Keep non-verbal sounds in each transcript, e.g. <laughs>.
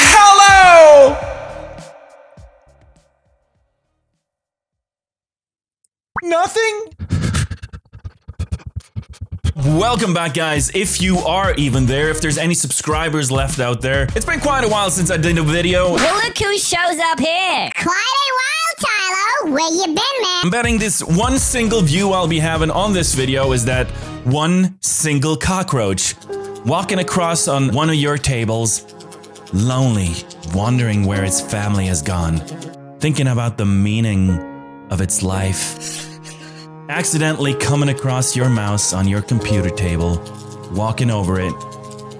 Hello! Nothing? Welcome back, guys. If you are even there, if there's any subscribers left out there, it's been quite a while since I did a video. Well, look who shows up here. Quite a while, Tilo. Where you been, man? I'm betting this one single view I'll be having on this video is that one single cockroach walking across on one of your tables, lonely, wondering where its family has gone, thinking about the meaning of its life. Accidentally coming across your mouse on your computer table, walking over it,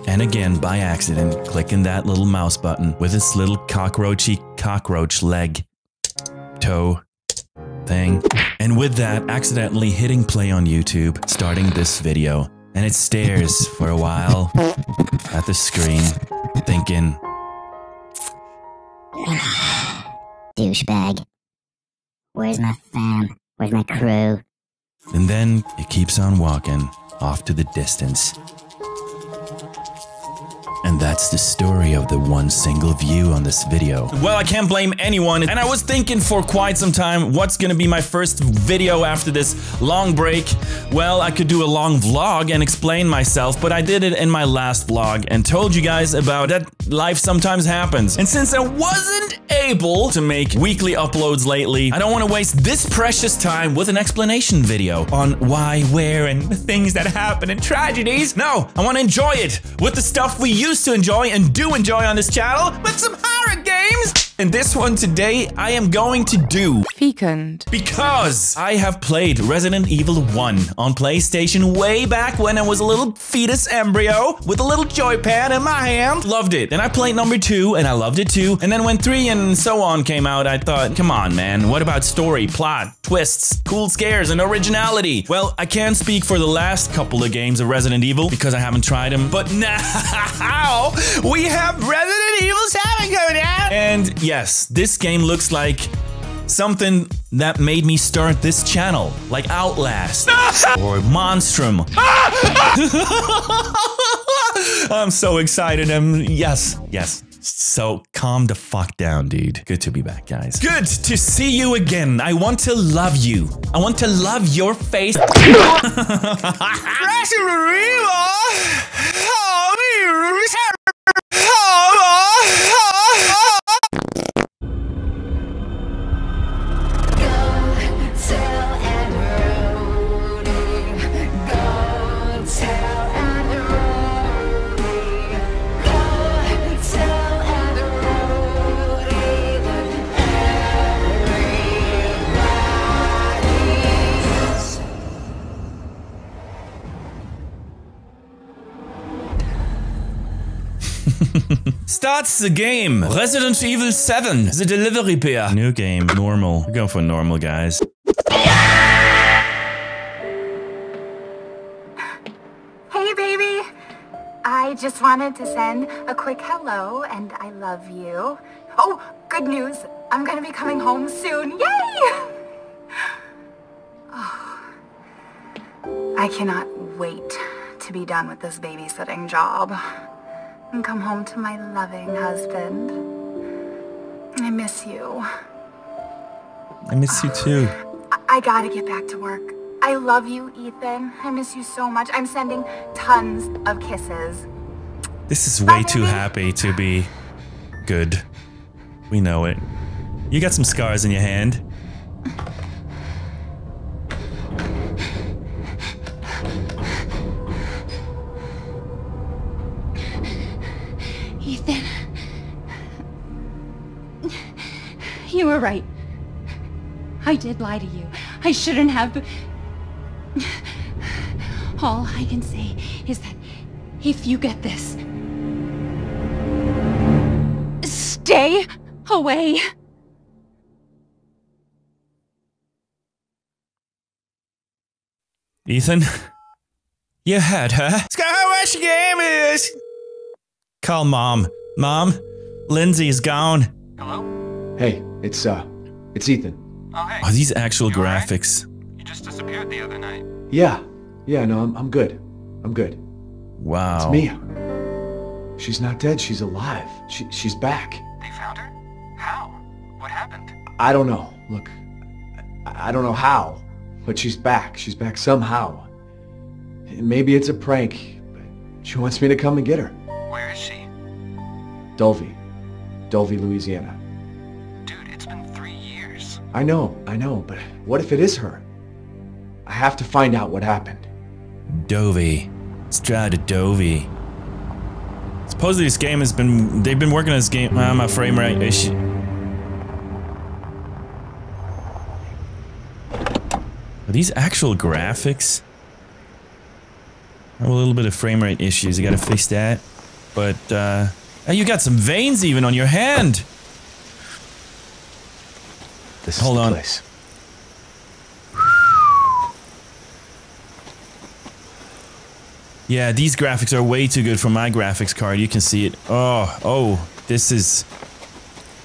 and again by accident clicking that little mouse button with its little cockroachy cockroach leg, toe, thing. And with that, accidentally hitting play on YouTube, starting this video. And it stares for a while at the screen, thinking, Douchebag. Where's my fam? Where's my crew? and then it keeps on walking off to the distance. And that's the story of the one single view on this video. Well, I can't blame anyone, and I was thinking for quite some time what's gonna be my first video after this long break. Well, I could do a long vlog and explain myself, but I did it in my last vlog and told you guys about that life sometimes happens. And since I wasn't able to make weekly uploads lately, I don't want to waste this precious time with an explanation video on why, where, and the things that happen and tragedies. No, I want to enjoy it with the stuff we used to enjoy and do enjoy on this channel, but some horror games. And this one today, I am going to do Fecund. because I have played Resident Evil 1 on PlayStation way back when I was a little fetus embryo with a little joypad in my hand. Loved it. Then I played number 2 and I loved it too. And then when 3 and so on came out, I thought, come on, man, what about story, plot, twists, cool scares, and originality? Well, I can't speak for the last couple of games of Resident Evil because I haven't tried them, but <laughs> now we have Resident Evil 7 coming out. And yes, this game looks like something that made me start this channel, like Outlast <laughs> or Monstrum. <laughs> I'm so excited. I'm yes, yes. So calm the fuck down, dude. Good to be back, guys. Good to see you again. I want to love you. I want to love your face. <laughs> Starts the game. Resident Evil 7. The delivery pair. New game. Normal. We're going for normal, guys. Hey, baby. I just wanted to send a quick hello and I love you. Oh, good news. I'm gonna be coming home soon. Yay! <sighs> Oh, I cannot wait to be done with this babysitting job and come home to my loving husband. I miss you. I miss you too. I, I gotta get back to work. I love you, Ethan. I miss you so much. I'm sending tons of kisses. This is way too happy to be good. We know it. You got some scars in your hand. Were right. I did lie to you. I shouldn't have. but- All I can say is that if you get this, stay away. Ethan? You had her? Skywatch game is! Call mom. Mom, Lindsay's gone. Hello? Hey, it's uh, it's Ethan. Oh, hey. Are these actual You alright? graphics? You just disappeared the other night. Yeah, yeah, no, I'm, I'm good. I'm good. Wow. It's Mia. She's not dead. She's alive. She, she's back. They found her? How? What happened? I don't know. Look, I, I don't know how, but she's back. She's back somehow. Maybe it's a prank, but she wants me to come and get her. Where is she? Dulvey. Dulvey, Louisiana. I know, I know, but what if it is her? I have to find out what happened. Dovey. Strata Dovey. Supposedly this game has been they've been working on this game uh, my frame rate issue. Are these actual graphics? I have a little bit of frame rate issues. You gotta fix that. But uh you got some veins even on your hand. This Hold on. place. Yeah, these graphics are way too good for my graphics card. You can see it. Oh, oh, this is...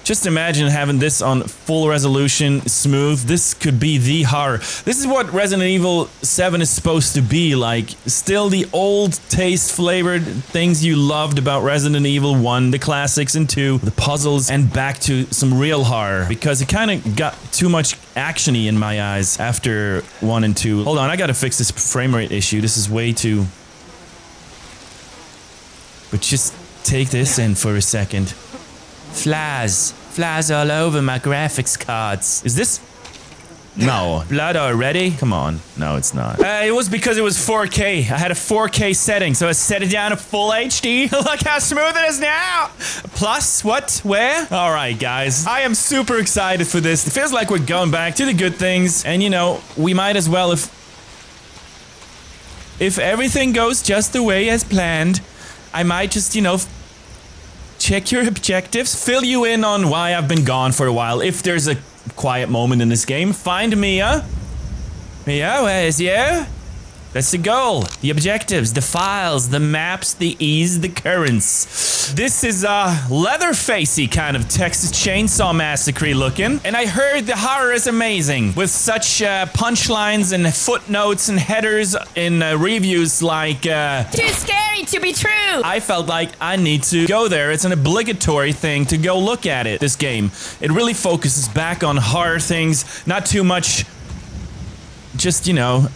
Just imagine having this on full resolution, smooth. This could be the horror. This is what Resident Evil 7 is supposed to be like. Still the old taste flavored things you loved about Resident Evil 1, the classics and 2, the puzzles, and back to some real horror. Because it kind of got too much actiony in my eyes after 1 and 2. Hold on, I gotta fix this frame rate issue. This is way too... But just take this in for a second. Flies. Flies all over my graphics cards. Is this... No. Blood already? Come on. No, it's not. Uh, it was because it was 4K. I had a 4K setting, so I set it down to full HD. <laughs> Look how smooth it is now. Plus, what? Where? All right, guys. I am super excited for this. It feels like we're going back to the good things. And, you know, we might as well if... If everything goes just the way as planned, I might just, you know, check your objectives, fill you in on why I've been gone for a while. If there's a quiet moment in this game, find Mia. Mia, where is you? That's the goal. The objectives, the files, the maps, the ease, the currents. This is a Leatherfacey kind of Texas Chainsaw Massacre looking. And I heard the horror is amazing with such uh, punchlines and footnotes and headers in uh, reviews like uh, Too to be true. I felt like I need to go there. It's an obligatory thing to go look at it, this game. It really focuses back on horror things, not too much just, you know.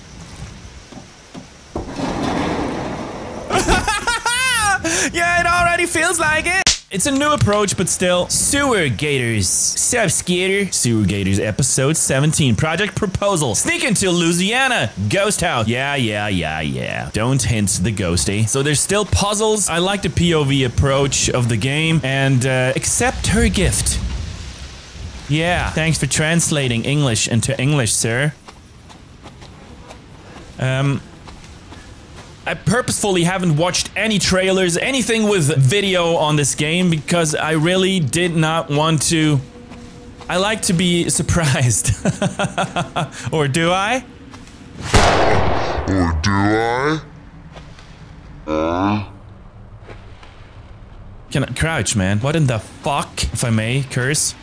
<laughs> yeah, it already feels like it. It's a new approach, but still. Sewer Gators. Sup, Skater? Sewer Gators episode 17. Project Proposal. Sneak into Louisiana. Ghost House. Yeah, yeah, yeah, yeah. Don't hint the ghosty. So there's still puzzles. I like the POV approach of the game. And uh, accept her gift. Yeah, thanks for translating English into English, sir. Um, I purposefully haven't watched any trailers, anything with video on this game because I really did not want to. I like to be surprised. <laughs> or do I? Or do I? Can I crouch, man? What in the fuck, if I may curse?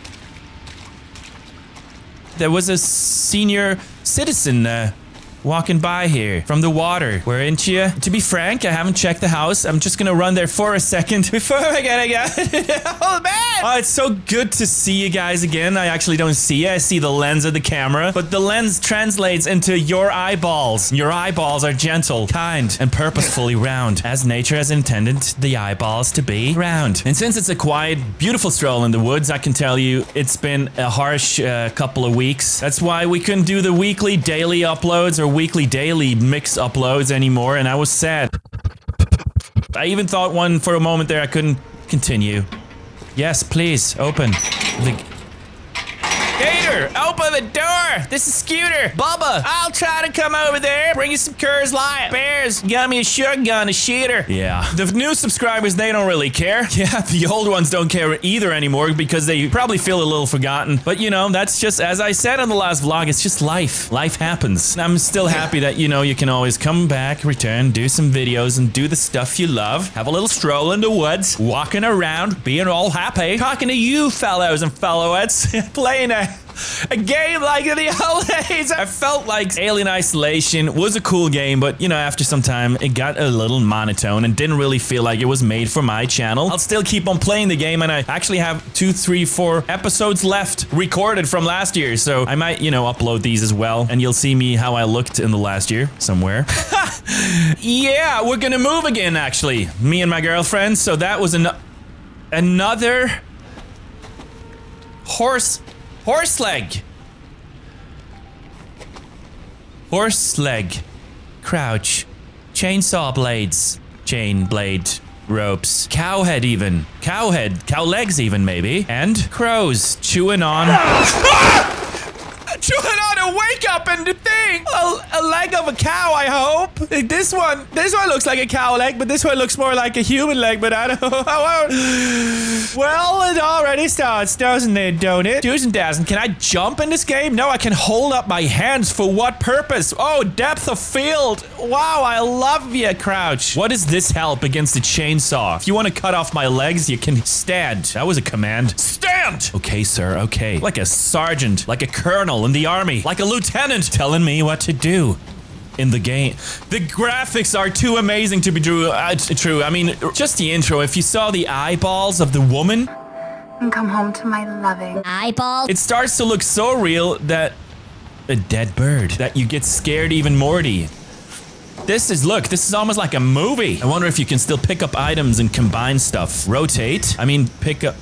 There was a senior citizen uh, walking by here from the water. Weren't you? To be frank, I haven't checked the house. I'm just gonna run there for a second <laughs> before I gotta go. <laughs> oh man! Oh, it's so good to see you guys again. I actually don't see you. I see the lens of the camera, but the lens translates into your eyeballs. Your eyeballs are gentle, kind, and purposefully round, as nature has intended the eyeballs to be round. And since it's a quiet, beautiful stroll in the woods, I can tell you it's been a harsh uh, couple of weeks. That's why we couldn't do the weekly, daily uploads or weekly daily mix uploads anymore, and I was sad. I even thought one for a moment there I couldn't continue. Yes, please, open. The Gator, open the door! This is Scooter! Bubba! I'll try to come over there, bring you some Coors Light. Bears, got me a shotgun, a shooter. Yeah. The new subscribers, they don't really care. <laughs> Yeah, the old ones don't care either anymore because they probably feel a little forgotten. But you know, that's just, as I said on the last vlog, it's just life. Life happens. And I'm still happy that, you know, you can always come back, return, do some videos, and do the stuff you love. Have a little stroll in the woods, walking around, being all happy, talking to you fellows and fellowettes, <laughs> playing a a game like the old days. I felt like Alien Isolation was a cool game, but you know, after some time, it got a little monotone and didn't really feel like it was made for my channel. I'll still keep on playing the game, and I actually have two, three, four episodes left recorded from last year, so I might, you know, upload these as well, and you'll see me how I looked in the last year somewhere. <laughs> yeah, we're gonna move again, actually. Me and my girlfriend, so that was an another horse horse leg. Horse leg. Crouch. Chainsaw blades. Chain blade. Ropes. Cow head even. Cow head. Cow legs even maybe. And crows chewing on. <laughs> chewing on a wake up and think. A, a leg of a cow, I hope. This one, this one looks like a cow leg, but this one looks more like a human leg, but I don't <laughs> know. <sighs> well, it already starts, doesn't it, don't it? Does and doesn't. Can I jump in this game? No, I can hold up my hands. For what purpose? Oh, depth of field. Wow, I love you, Crouch. What does this help against the chainsaw? If you want to cut off my legs, you can stand. That was a command. Stand! Okay, sir, okay. Like a sergeant, like a colonel in the army, like a lieutenant telling me what to do in the game. The graphics are too amazing to be true. Uh, true. I mean, just the intro. If you saw the eyeballs of the woman, And come home to my loving. Eyeball. it starts to look so real that a dead bird that you get scared even more. -y. This is look. This is almost like a movie. I wonder if you can still pick up items and combine stuff. Rotate. I mean, pick up.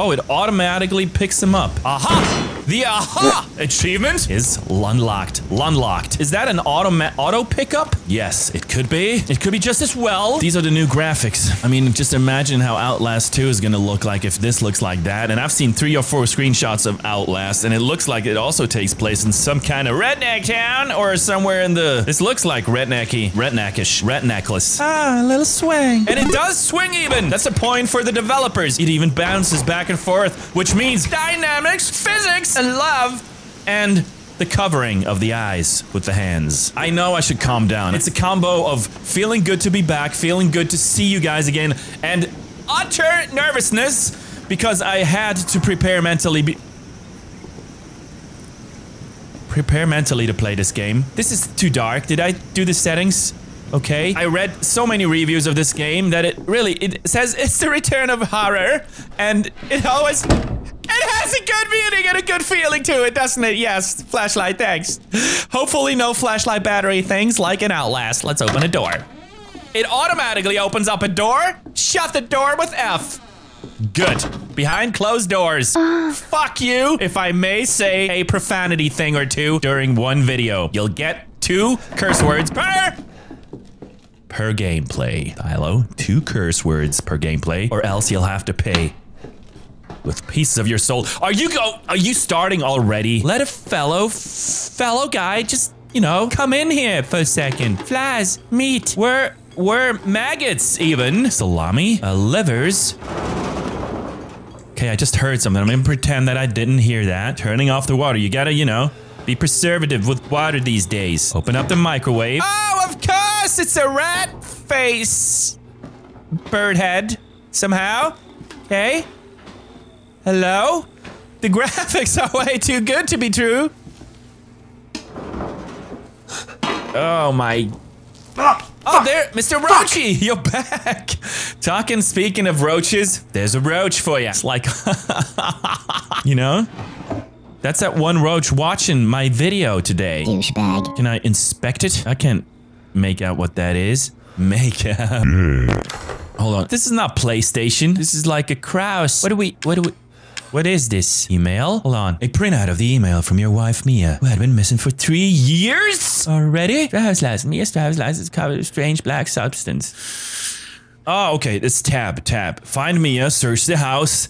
Oh, it automatically picks him up. Aha! The aha achievement is unlocked. Unlocked. Is that an auto auto pickup? Yes, it could be. It could be just as well. These are the new graphics. I mean, just imagine how Outlast 2 is gonna look like if this looks like that. And I've seen three or four screenshots of Outlast, and it looks like it also takes place in some kind of redneck town or somewhere in the. This looks like rednecky, redneckish, redneckless. Ah, a little swing. And it does swing even. That's a point for the developers. It even bounces back and forth, which means dynamics, physics, and love, and the covering of the eyes with the hands. I know I should calm down. It's a combo of feeling good to be back, feeling good to see you guys again, and utter nervousness because I had to prepare mentally. Be- prepare mentally to play this game. This is too dark. Did I do the settings? Okay. I read so many reviews of this game that it really it says it's the return of horror and it always it has a good meaning and a good feeling to it, doesn't it? Yes, flashlight, thanks. Hopefully no flashlight battery things like an Outlast. Let's open a door. It automatically opens up a door. Shut the door with F. Good. Behind closed doors. Ah. Fuck you, if I may say a profanity thing or two during one video. You'll get two curse words per per gameplay. Philo, two curse words per gameplay, or else you'll have to pay with pieces of your soul. Are you go? Are you starting already? Let a fellow fellow guy just you know come in here for a second. Flies, meat, we're we're maggots even. Salami, uh, livers. Okay, I just heard something. I'm gonna pretend that I didn't hear that. Turning off the water. You gotta, you know, be preservative with water these days. Open up the microwave. Oh, it's a rat face. Bird head, somehow. Okay. Hello? The <laughs> graphics are way too good to be true. Oh my. Oh, there, Mr. Roachy, <laughs> you're back. Talking, speaking of roaches, there's a roach for you. It's like, <laughs> you know? That's that one roach watching my video today. Douchebag. Can I inspect it? I can't make out what that is. Make out. Hold on. This is not PlayStation. This is like a Kraus. What do we, what do we, what is this? Email? Hold on. A printout of the email from your wife, Mia, who had been missing for three years already? Driver's license. Mia's driver's license covered a strange black substance. Oh, okay. This tab, tab. Find Mia, search the house.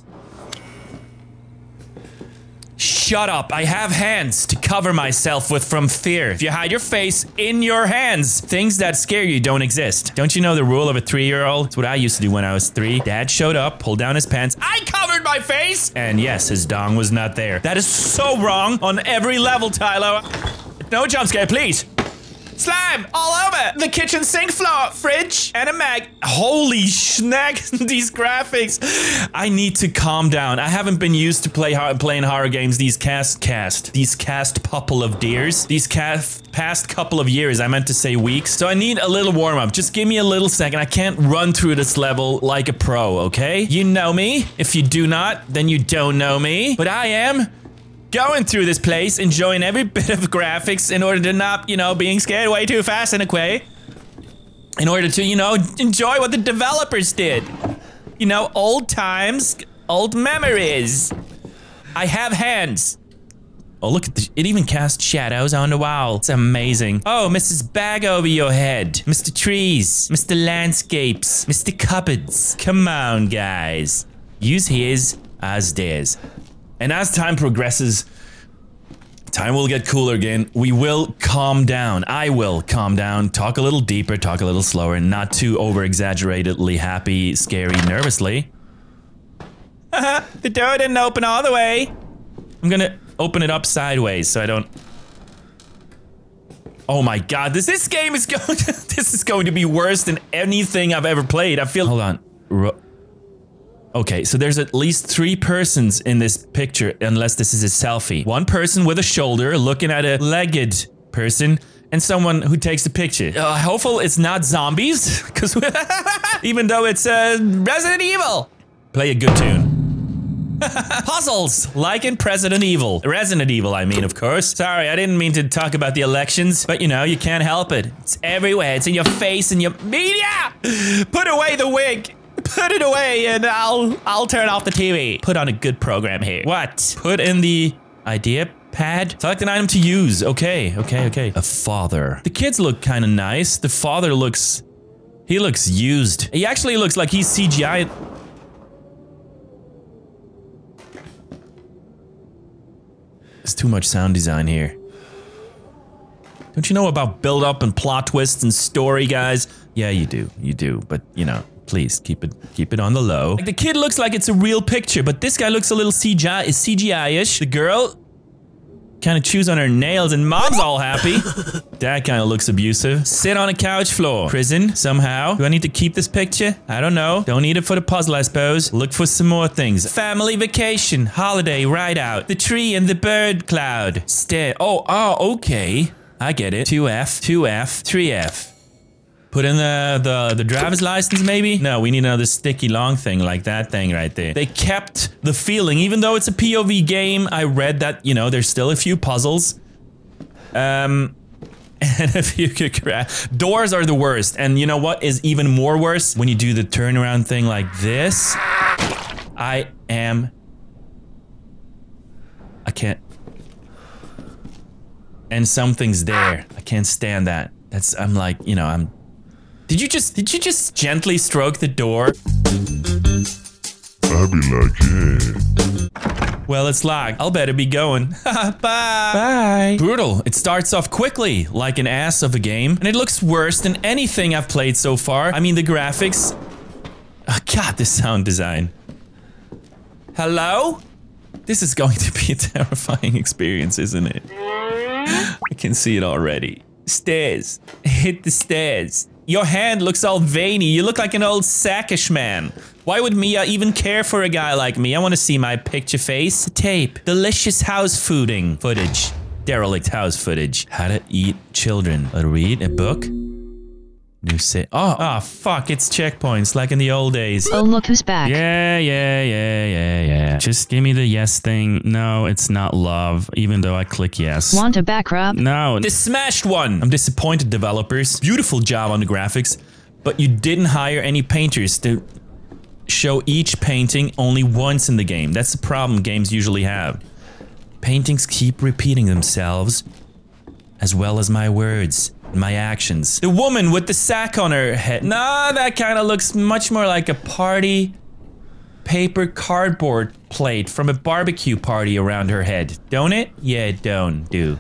Shut up. I have hands to cover myself with from fear. If you hide your face in your hands, things that scare you don't exist. Don't you know the rule of a three year old? It's what I used to do when I was three. Dad showed up, pulled down his pants. I covered my face! And yes, his dong was not there. That is so wrong on every level, Tyler. No jump scare, please. Slime all over the kitchen sink floor, fridge, and a mag. Holy schnack, <laughs> these graphics. I need to calm down. I haven't been used to play playing horror games these cast cast these cast couple of deers. These cast past couple of years. I meant to say weeks. So I need a little warm up. Just give me a little second. I can't run through this level like a pro, okay? You know me. If you do not, then you don't know me. But I am going through this place, enjoying every <laughs> bit of graphics in order to not, you know, being scared way too fast in a way. In order to, you know, enjoy what the developers did. You know, old times, old memories. I have hands. Oh, look at the, it even casts shadows on the wall. It's amazing. Oh, Mrs. Bag over your head. Mr. Trees. Mr. Landscapes. Mr. Cupboards. Come on, guys. Use his as theirs. And as time progresses, time will get cooler again. We will calm down. I will calm down, talk a little deeper, talk a little slower, not too over exaggeratedly happy, scary, nervously. <laughs> the door didn't open all the way. I'm gonna open it up sideways so I don't. Oh my god, this this game is <laughs> going this is going to be worse than anything I've ever played. I feel Hold on. Ro Okay, so there's at least three persons in this picture, unless this is a selfie. One person with a shoulder looking at a legged person, and someone who takes the picture. Uh, hopeful it's not zombies, <laughs> because <laughs> even though it's uh, Resident Evil. Play a good tune. <laughs> Puzzles, like in President Evil. Resident Evil, I mean, of course. Sorry, I didn't mean to talk about the elections, but you know, you can't help it. It's everywhere. It's in your face and your media. Put away the wig. Put it away and I'll I'll turn off the TV. Put on a good program here. What? Put in the idea pad. Select an item to use. Okay, okay, okay. A father. The kids look kind of nice. The father looks... He looks used. He actually looks like he's CGI. There's too much sound design here. Don't you know about build up and plot twists and story, guys? Yeah, you do. You do. But, you know, Please keep it keep it on the low. Like the kid looks like it's a real picture, but this guy looks a little CGI is CGI-ish. The girl kind of chews on her nails and mom's all happy. Dad kind of looks abusive. Sit on a couch floor. Prison, somehow. Do I need to keep this picture? I don't know. Don't need it for the puzzle, I suppose. Look for some more things. Family vacation, holiday, ride out. The tree and the bird cloud. Stare. Oh, oh, okay. I get it. 2F, 2F, 3F. Put in the, the, the driver's license, maybe? No, we need another sticky long thing like that thing right there. They kept the feeling, even though it's a POV game, I read that, you know, there's still a few puzzles. Um, <laughs> and if you could crash. Doors are the worst. And you know what is even more worse? When you do the turnaround thing like this. I am... I can't... And something's there. I can't stand that. That's, I'm like, you know, I'm did you just did you just gently stroke the door? I'd be like, yeah. Well, it's locked. I'll better be going. <laughs> Bye. Bye. Brutal. It starts off quickly, like an ass of a game, and it looks worse than anything I've played so far. I mean, the graphics. Oh, God, the sound design. Hello? This is going to be a <laughs> terrifying experience, isn't it? I can see it already. Stairs. <laughs> Hit the stairs. Your hand looks all veiny. You look like an old sackish man. Why would Mia even care for a guy like me? I want to see my picture face. Tape. Delicious house fooding footage. Derelict house footage. How to eat children. A read a book. New say. Oh, oh, fuck. It's checkpoints like in the old days. Oh, look who's back. Yeah, yeah, yeah, yeah, yeah. Just give me the yes thing. No, it's not love, even though I click yes. Want a back rub? No. This smashed one. I'm disappointed, developers. Beautiful job on the graphics, but you didn't hire any painters to show each painting only once in the game. That's the problem games usually have. Paintings keep repeating themselves, as well as my words my actions. The woman with the sack on her head. Nah, that kind of looks much more like a party paper cardboard plate from a barbecue party around her head. Don't it? Yeah, don't do.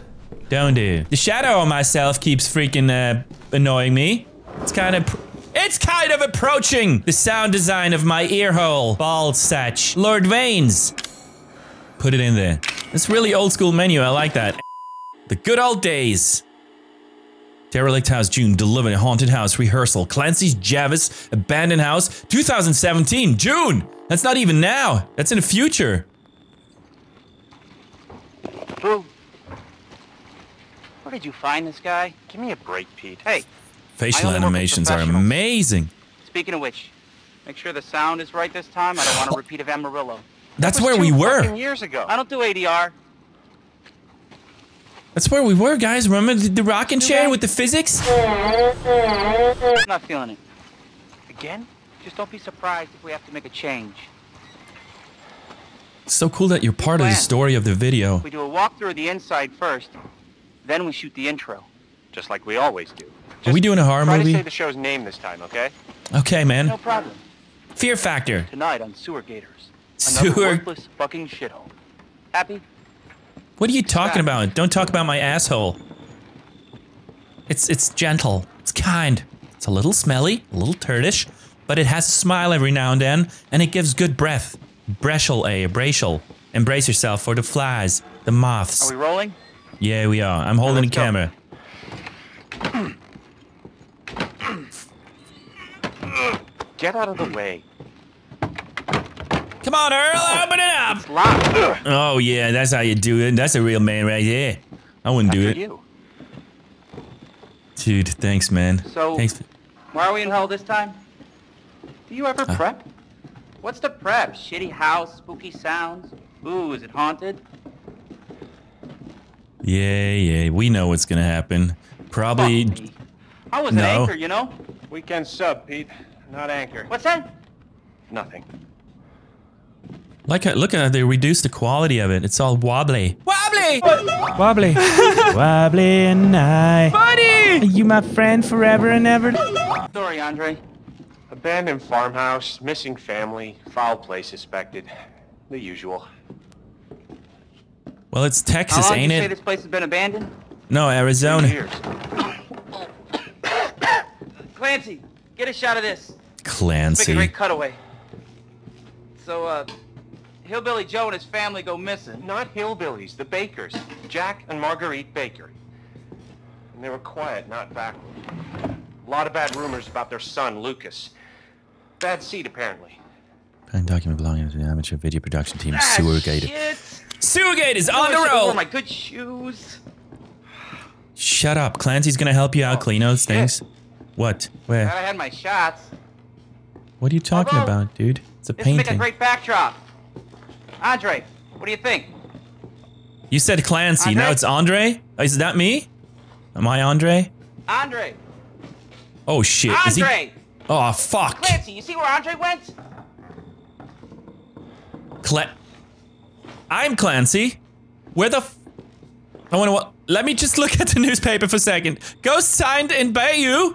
Don't do. The shadow on myself keeps freaking uh, annoying me. It's kind of... It's kind of approaching the sound design of my ear hole. Bald satch. Lord Vane's. Put it in there. It's really old school menu. I like that. The good old days. Derelict House June, Delivered a Haunted House Rehearsal, Clancy's Jarvis Abandoned House 2017 June. That's not even now. That's in the future. Boo. Where did you find this guy? Give me a break, Pete. Hey, Facial I only work with animations are amazing. speaking of which, make sure the sound is right this time. I don't want a repeat of Amarillo. That's That where we were. years ago. I don't do ADR. That's where we were, guys. Remember the, the rocking chair Okay. with the physics? I'm not feeling it. Again? Just don't be surprised if we have to make a change. It's so cool that you're part of the story of the video. We do a walkthrough of the inside first, then we shoot the intro. Just like we always do. Are we doing a horror Try to say the show's name this time, okay? Okay, man. No problem. Fear Factor. Tonight on Sewer Gators. Another Sewer- worthless fucking shithole. Happy? What are you talking about? Don't talk about my asshole. It's it's gentle. It's kind. It's a little smelly, a little turdish, but it has a smile every now and then, and it gives good breath. Breshel, eh, a brashel. Embrace yourself for the flies, the moths. Are we rolling? Yeah, we are. I'm holding the go. camera. Get out of the way. Come on, Earl, open it up. Lock. Oh yeah, that's how you do it. That's a real man right there. I wouldn't do After it, you. dude. Thanks, man. So- thanks. Why are we in hell this time? Do you ever uh. prep? What's the prep? Shitty house, spooky sounds? Ooh, is it haunted? Yeah, yeah. We know what's gonna happen. Probably. I was No. an anchor, you know? Weekend sub, Pete. Not anchor. What's that? Nothing. Like, uh, look at they reduced the quality of it. It's all wobbly. Wobbly, wobbly, <laughs> wobbly, and I. Buddy, are you my friend forever and ever? Sorry, Andre. Abandoned farmhouse, missing family, foul play suspected. The usual. Well, it's How Texas, long do ain't you say it? this place has been abandoned? No, Arizona. years. Clancy, get a shot of this. Clancy. Make a Clancy. great cutaway. So, uh, Hillbilly Joe and his family go missing. Not hillbillies, the Bakers. Jack and Marguerite Baker. And they were quiet, not backward. A lot of bad rumors about their son, Lucas. Bad seed, apparently. Pine document belonging to the amateur video production team, Ah, Sewergate. shit. Sewergate is on I the should've my good shoes. Shut up. Clancy's gonna help you out, Oh, clean those shit. things. What? Where? I had my shots. What are you talking Although, about, dude? It's a This would make a great backdrop. Andre, what do you think? You said Clancy. Now it's Andre. Oh, Is that me? Am I Andre? Andre! Oh shit. Is he? Andre! Oh fuck. Clancy, you see where Andre went? Cla- I'm Clancy. Where the? F- I want to. Let me just look <laughs> at the newspaper for a second. Ghost signed in Bayou.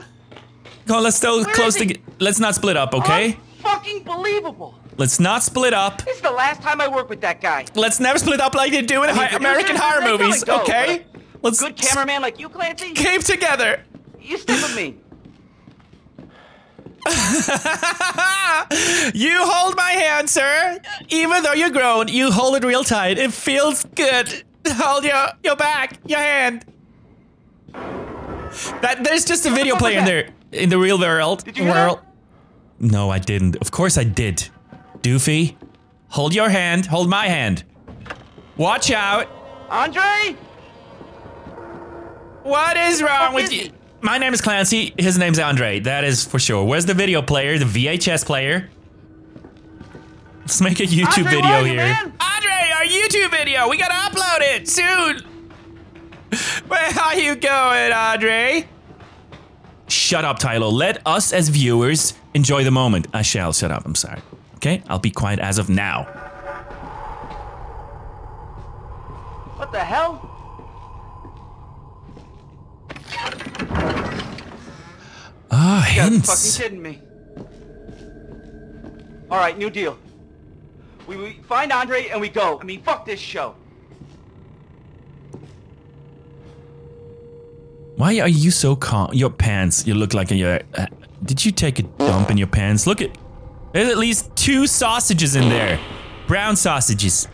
Go. on, Let's still Where close the. Let's not split up, okay? Fucking believable. Let's not split up. This is the last time I work with that guy. Let's never split up like they do in mean, American horror movies, go, okay? Let's Good cameraman like you, Clancy. keep together. You stick with me. <laughs> you hold my hand, sir. Even though you're grown, you hold it real tight. It feels good. Hold your your back, your hand. That there's just a video fuck was player in there in the real world. Did you hear world. No, I didn't. Of course I did. Doofy, hold your hand. Hold my hand. Watch out. Andre! What is wrong fuck with is you? My name is Clancy. His name's Andre. That is for sure. Where's the video player? The VHS player? Let's make a YouTube Andre, video you, here. man? Andre, our YouTube video. We gotta upload it soon. <laughs> Where are you going, Andre? Shut up, Tilo. Let us as viewers enjoy the moment. I shall shut up. I'm sorry. Okay, I'll be quiet as of now. What the hell? Ah, You gotta be fucking kidding me. All right, new deal. We, we find Andre and we go. I mean, fuck this show. Why are you so calm? Your pants. You look like you're. Uh, did you take a dump in your pants? Look at. There's at least two sausages in there. Brown sausages.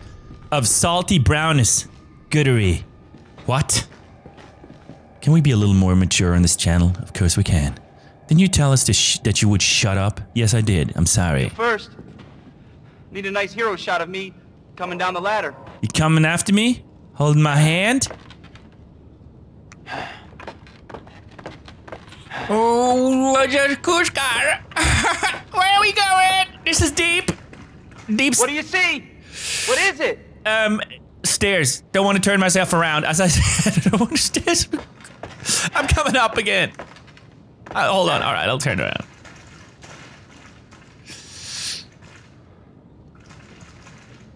Of salty brownness. Goodery. What? Can we be a little more mature on this channel? Of course we can. Didn't you tell us to sh- that you would shut up? Yes, I did. I'm sorry. First, need a nice hero shot of me coming down the ladder. You coming after me? Holding my hand? Oh, Roger Kushkar. Where <laughs> are we going? This is deep. Deep. What do you see? What is it? Um, stairs. Don't want to turn myself around. As I <laughs> said, I don't want stairs. <laughs> I'm coming up again. Uh, hold on. All right, I'll turn around.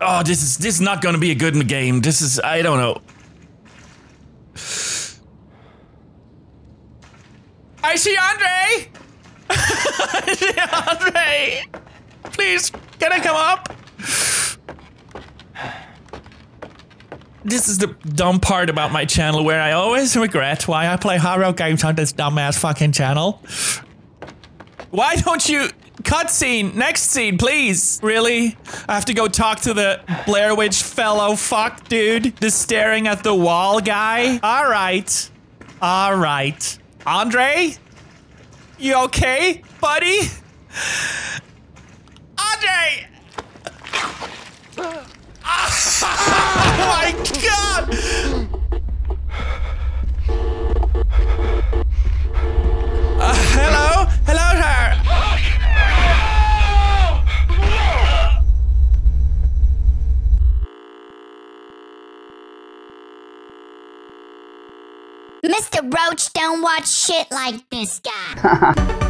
Oh, this is this is not going to be a good game. This is I don't know. I see Andre. <laughs> I see Andre. Please, can I come up? This is the dumb part about my channel where I always regret why I play horror games on this dumbass fucking channel. Why don't you cutscene next scene, please? Really? I have to go talk to the Blair Witch fellow fuck dude, the staring at the wall guy. All right, all right, Andre, you okay, buddy? Andre. Oh my god! Uh, hello? Hello there! Mr. Roach don't watch shit like this guy. <laughs>